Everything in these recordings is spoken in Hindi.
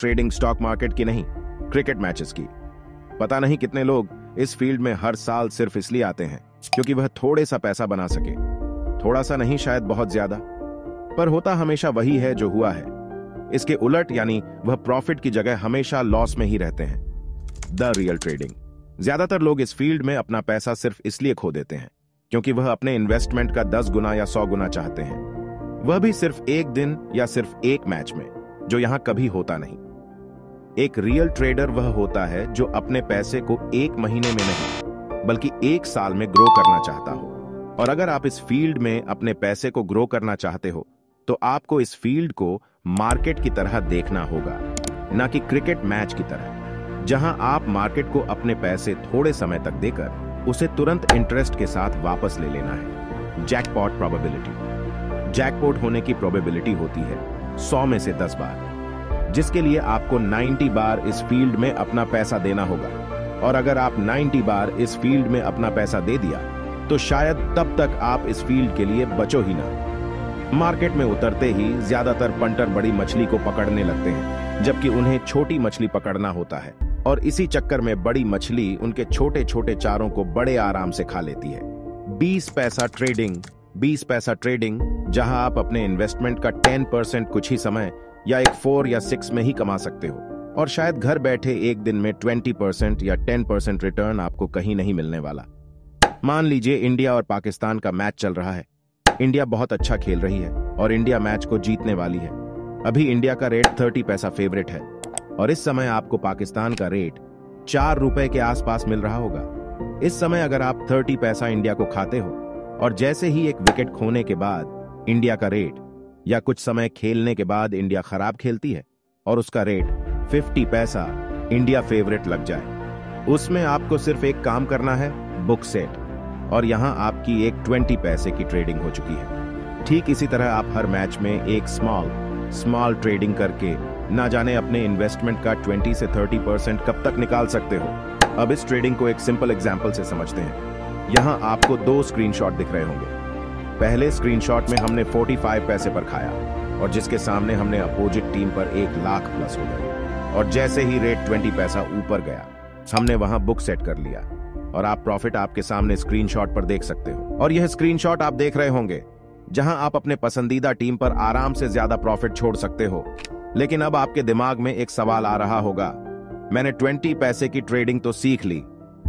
ट्रेडिंग स्टॉक मार्केट की नहीं, क्रिकेट मैचेस की। पता नहीं कितने लोग इस फ़ील्ड में हर साल सिर्फ़ इसलिए आते हैं, क्योंकि वह थोड़े सा पैसा बना सके। थोड़ा सा नहीं शायद बहुत ज़्यादा, पर होता हमेशा वही है जो हुआ है। इसके उलट यानी वह प्रॉफिट की जगह हमेशा लॉस में ही रहते हैं। The real trading. ज़्यादातर लोग इस फ़ील्ड में अपना पैसा सिर्फ़ इसलिए खो देते हैं, क्योंकि वह अपने इन्वेस्टमेंट का दस गुना या सौ गुना चाहते हैं। वह भी सिर्फ़ एक दिन या सिर्फ़ एक मैच में, जो यहाँ कभी होता नहीं। एक रियल ट्रेडर वह होता है जो अपने पैसे को एक महीने में नहीं, बल्कि एक साल में ग्रो करना चाहता हो। और अगर आप इस फ़ील्ड में अपने पैसे को ग्रो करना चाहते हो तो आपको इस फ़ील्ड को मार्केट की तरह देखना होगा, न कि क्रिकेट मैच की तरह। जहाँ आप मार्केट को अपने पैसे थोड़े समय तक देकर उसे तुरंत इंटरेस्ट के साथ वापस ले लेना है। जैकपॉट प्रोबेबिलिटी जैकपॉट होने की प्रोबेबिलिटी होती है 100 में से 10 बार। जिसके लिए आपको 90 बार इस फ़ील्ड में अपना पैसा देना होगा। और अगर आप 90 बार इस फ़ील्ड में अपना पैसा दे दिया तो शायद तब तक आप इस फ़ील्ड के लिए बचो ही ना। मार्केट में उतरते ही ज़्यादातर पंटर बड़ी मछली को पकड़ने लगते हैं, जबकि उन्हें छोटी मछली पकड़ना होता है। और इसी चक्कर में बड़ी मछली उनके छोटे छोटे चारों को बड़े आराम से खा लेती है। 20 पैसा ट्रेडिंग 20 पैसा ट्रेडिंग, जहाँ आप अपने इन्वेस्टमेंट का 10 परसेंट कुछ ही समय या एक फोर या सिक्स में ही कमा सकते हो। और शायद घर बैठे एक दिन में 20 परसेंट या 10 परसेंट रिटर्न आपको कहीं नहीं मिलने वाला। मान लीजिए इंडिया और पाकिस्तान का मैच चल रहा है। इंडिया बहुत अच्छा खेल रही है और इंडिया मैच को जीतने वाली है। अभी इंडिया का रेट थर्टी पैसा फेवरेट है। और इस समय आपको पाकिस्तान का रेट चार रुपए के आसपास मिल रहा होगा। इस समय अगर आप थर्टी पैसा इंडिया को खाते हो और जैसे ही एक विकेट खोने के बाद इंडिया का रेट या कुछ समय खेलने के बाद इंडिया खराब खेलती है और उसका रेट फिफ्टी पैसा इंडिया फेवरेट लग जाए। उसमें आपको सिर्फ़ एक काम करना है, बुक सेट। और यहाँ आपकी एक ट्वेंटी पैसे की ट्रेडिंग हो चुकी है। ठीक इसी तरह आप हर मैच में एक स्मॉल स्मॉल ट्रेडिंग करके ना जाने अपने इन्वेस्टमेंट का 20 से 30 परसेंट कब तक निकाल सकते हो। अब इस ट्रेडिंग को एक सिंपल एग्ज़ाम्पल से समझते हैं। यहाँ आपको दो स्क्रीनशॉट दिख रहे होंगे। पहले स्क्रीनशॉट में हमने 45 पैसे पर खाया और जिसके सामने हमने अपोजिट टीम पर एक लाख प्लस हो गए और जैसे ही रेट 20 पैसा ऊपर गया, हमने वहाँ बुक सेट कर लिया। और आप प्रॉफिट आपके सामने स्क्रीनशॉट पर देख सकते हो। और यह स्क्रीनशॉट आप देख रहे होंगे, जहाँ आप अपने पसंदीदा टीम पर आराम से ज़्यादा प्रॉफिट छोड़ सकते हो। लेकिन अब आपके दिमाग में एक सवाल आ रहा होगा, मैंने ट्वेंटी पैसे की ट्रेडिंग तो सीख ली,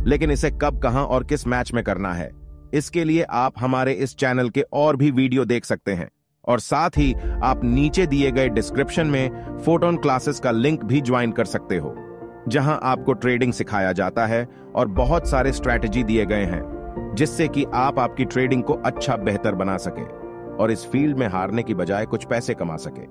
लेकिन इसे कब, कहाँ और किस मैच में करना है? इसके लिए आप हमारे इस चैनल के और भी वीडियो देख सकते हैं। और साथ ही आप नीचे दिए गए डिस्क्रिप्शन में फोटोन क्लासेस का लिंक भी ज्वाइन कर सकते हो, जहाँ आपको ट्रेडिंग सिखाया जाता है और बहुत सारे स्ट्रैटेजी दिए गए हैं, जिससे कि आप आपकी ट्रेडिंग को अच्छा बेहतर बना सके और इस फ़ील्ड में हारने की बजाय कुछ पैसे कमा सके।